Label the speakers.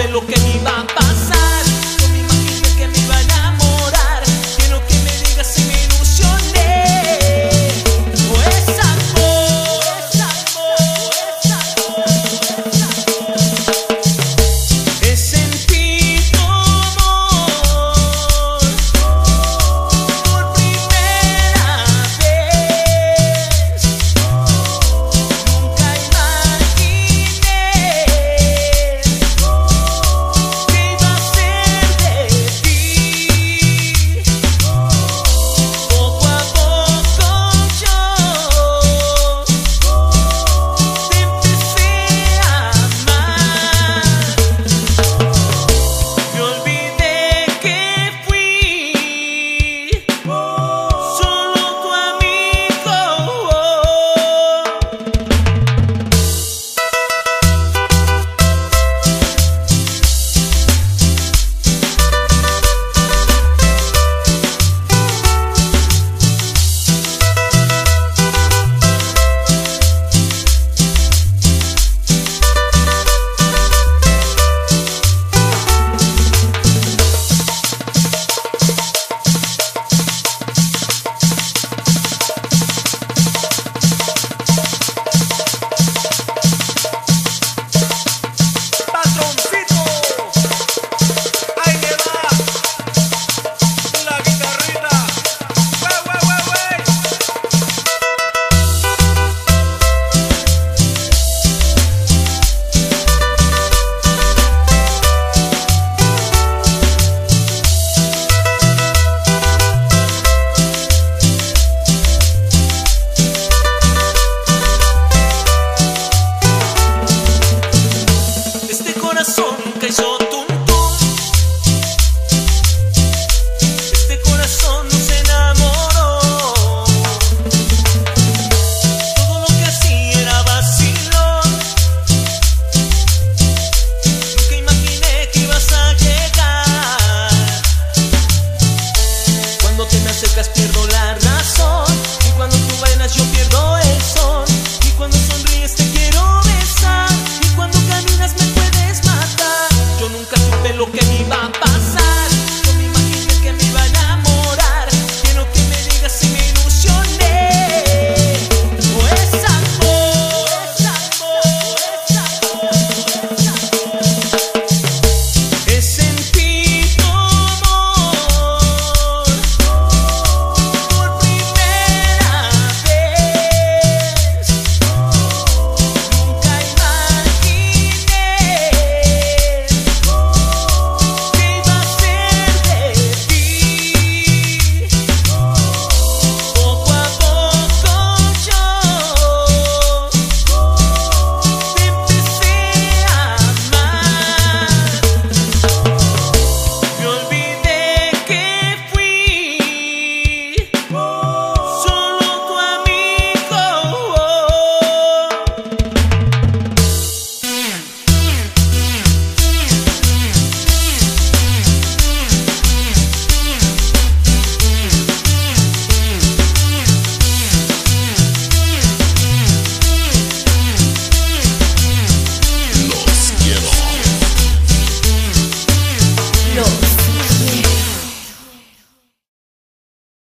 Speaker 1: de lo que mi
Speaker 2: mamá